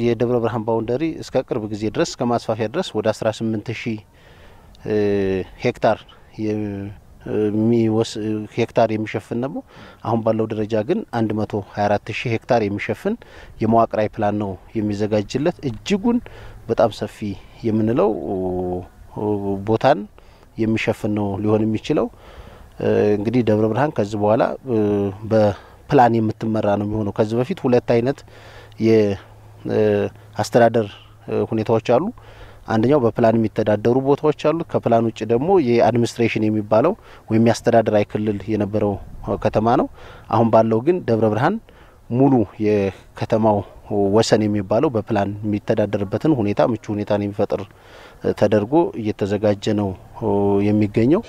የደብረ ብርሃን boundary እስከ ቅርብ ጊዜ ድረስ እስከ ማስፋፊያ ድረስ ወደ 18 ሺህ ሄክታር ሄክታር የሚሸፍን ነው። አሁን ባለው ደረጃ ግን 124 ሺህ ሄክታር የሚሸፍን የመዋቅራዊ ፕላን ነው የሚዘጋጅለት። እጅጉን በጣም ሰፊ የምንለው ቦታን የሚሸፍን ነው ሊሆን የሚችለው። እንግዲህ ደብረ ብርሃን ከዚህ በኋላ በፕላን የምትመራ ነው የሚሆነው። ከዚህ በፊት ሁለት አይነት የአስተዳደር ሁኔታዎች አሉ። አንደኛው በፕላን የሚተዳደሩ ቦታዎች አሉ። ከፕላን ውጭ ደግሞ የአድሚኒስትሬሽን የሚባለው ወይም የአስተዳደራዊ ክልል የነበረው ከተማ ነው። አሁን ባለው ግን ደብረ ብርሃን ሙሉ የከተማው ወሰን የሚባለው በፕላን የሚተዳደርበትን ሁኔታ ምቹ ሁኔታን የሚፈጥር ተደርጎ እየተዘጋጀ ነው የሚገኘው።